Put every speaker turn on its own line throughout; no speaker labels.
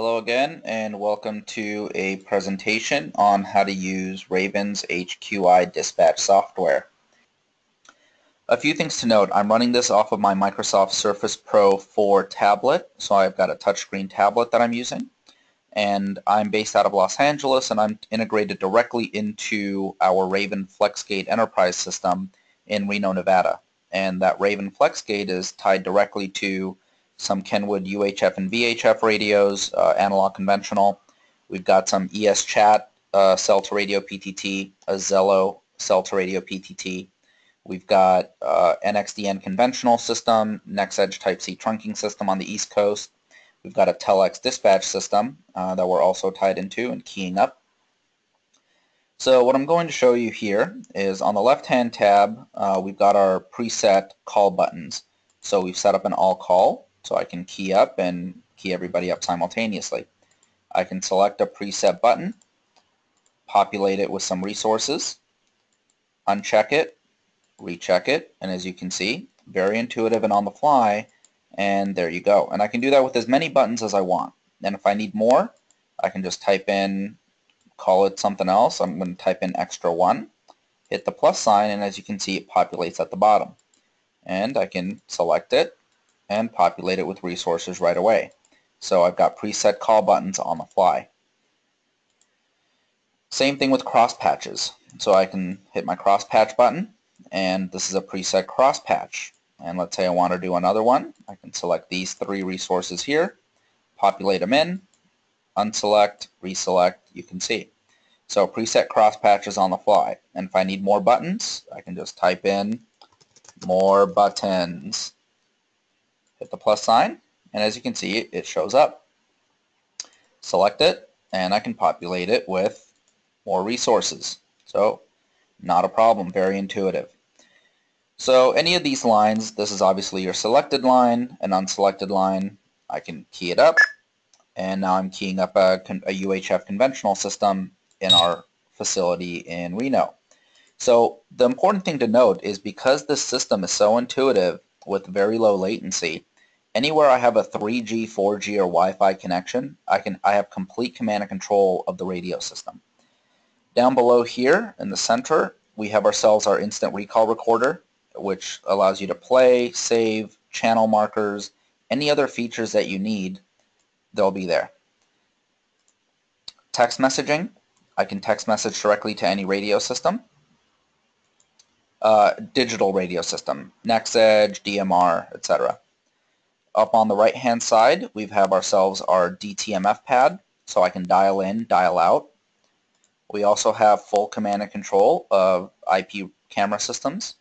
Hello again and welcome to a presentation on how to use Raven's HQI dispatch software. A few things to note. I'm running this off of my Microsoft Surface Pro 4 tablet, so I've got a touchscreen tablet that I'm using. And I'm based out of Los Angeles and I'm integrated directly into our Raven FlexGate enterprise system in Reno, Nevada. And that Raven FlexGate is tied directly to some Kenwood UHF and VHF radios, uh, analog conventional. We've got some ESChat uh, cell to radio PTT, a Zello cell to radio PTT. We've got uh, NXDN conventional system, NEXEDGE Type-C trunking system on the East Coast. We've got a Telex dispatch system uh, that we're also tied into and keying up. So what I'm going to show you here is on the left-hand tab, uh, we've got our preset call buttons. So we've set up an all call so I can key up and key everybody up simultaneously. I can select a preset button, populate it with some resources, uncheck it, recheck it, and as you can see, very intuitive and on the fly, and there you go. And I can do that with as many buttons as I want. And if I need more, I can just type in, call it something else. I'm going to type in extra one, hit the plus sign, and as you can see, it populates at the bottom. And I can select it, and populate it with resources right away. So I've got preset call buttons on the fly. Same thing with cross patches. So I can hit my cross patch button and this is a preset cross patch. And let's say I want to do another one. I can select these three resources here, populate them in, unselect, reselect, you can see. So preset cross patches on the fly. And if I need more buttons, I can just type in more buttons hit the plus sign, and as you can see, it shows up. Select it, and I can populate it with more resources. So, not a problem, very intuitive. So any of these lines, this is obviously your selected line, an unselected line. I can key it up, and now I'm keying up a, a UHF conventional system in our facility in Reno. So the important thing to note is because this system is so intuitive with very low latency, anywhere I have a 3G, 4G, or Wi-Fi connection, I can I have complete command and control of the radio system. Down below here in the center, we have ourselves our instant recall recorder, which allows you to play, save, channel markers, any other features that you need, they'll be there. Text messaging, I can text message directly to any radio system. Uh, digital radio system, NEXEDGE, DMR, etc. Up on the right hand side we have ourselves our DTMF pad so I can dial in, dial out. We also have full command and control of IP camera systems.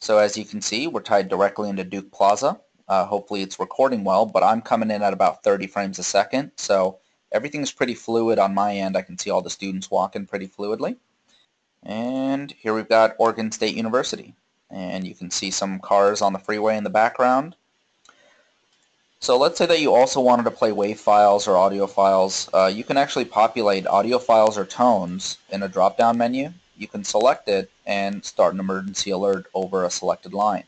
So as you can see we're tied directly into Duke Plaza. Uh, hopefully it's recording well but I'm coming in at about 30 frames a second so everything's pretty fluid on my end. I can see all the students walking pretty fluidly. And here we've got Oregon State University and you can see some cars on the freeway in the background. So let's say that you also wanted to play WAV files or audio files. Uh, you can actually populate audio files or tones in a drop-down menu. You can select it and start an emergency alert over a selected line.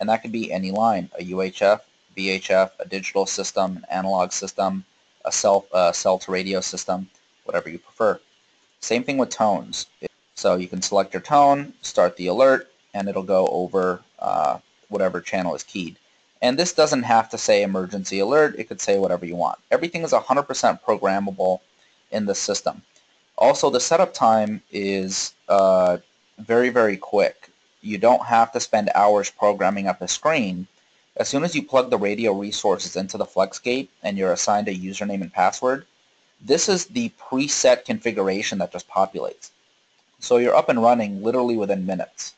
And that could be any line, a UHF, VHF, a digital system, an analog system, a cell, uh, cell to radio system, whatever you prefer. Same thing with tones. So you can select your tone, start the alert, and it'll go over uh, whatever channel is keyed. And this doesn't have to say emergency alert. It could say whatever you want. Everything is 100% programmable in the system. Also, the setup time is uh, very, very quick. You don't have to spend hours programming up a screen. As soon as you plug the radio resources into the FlexGate and you're assigned a username and password, this is the preset configuration that just populates. So you're up and running literally within minutes.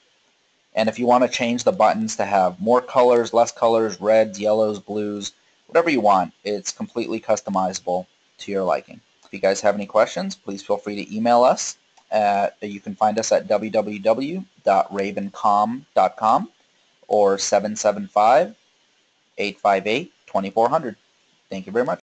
And if you want to change the buttons to have more colors, less colors, reds, yellows, blues, whatever you want, it's completely customizable to your liking. If you guys have any questions, please feel free to email us. At, you can find us at www.ravencomm.com or 775-858-2400. Thank you very much.